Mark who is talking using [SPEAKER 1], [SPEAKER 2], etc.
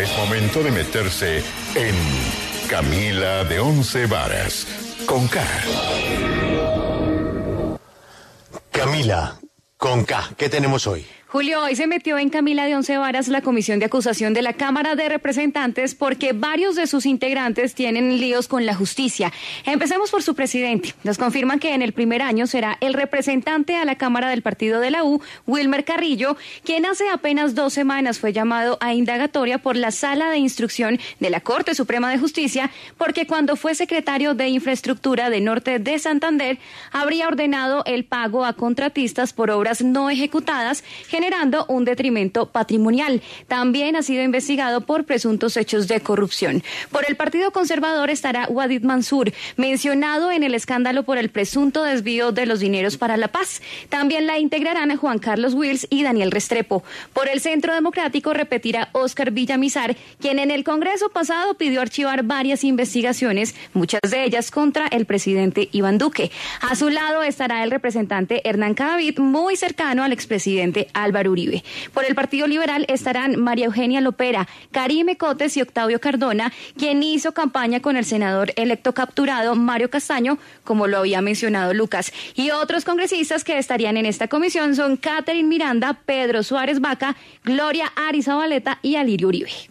[SPEAKER 1] Es momento de meterse en Camila de Once Varas con K.
[SPEAKER 2] Camila, con K, ¿qué tenemos hoy?
[SPEAKER 3] Julio, hoy se metió en Camila de Once Varas la comisión de acusación de la Cámara de Representantes porque varios de sus integrantes tienen líos con la justicia. Empecemos por su presidente. Nos confirman que en el primer año será el representante a la Cámara del Partido de la U, Wilmer Carrillo, quien hace apenas dos semanas fue llamado a indagatoria por la Sala de Instrucción de la Corte Suprema de Justicia porque cuando fue secretario de Infraestructura de Norte de Santander habría ordenado el pago a contratistas por obras no ejecutadas generando un detrimento patrimonial. También ha sido investigado por presuntos hechos de corrupción. Por el Partido Conservador estará Wadid Mansur, mencionado en el escándalo por el presunto desvío de los dineros para la paz. También la integrarán Juan Carlos Wills y Daniel Restrepo. Por el Centro Democrático repetirá Óscar Villamizar, quien en el Congreso pasado pidió archivar varias investigaciones, muchas de ellas contra el presidente Iván Duque. A su lado estará el representante Hernán Cadavid, muy cercano al expresidente Álvaro Uribe. Por el Partido Liberal estarán María Eugenia Lopera, Karime Cotes y Octavio Cardona, quien hizo campaña con el senador electo capturado Mario Castaño, como lo había mencionado Lucas. Y otros congresistas que estarían en esta comisión son Catherine Miranda, Pedro Suárez Vaca, Gloria Arizabaleta y Alirio Uribe.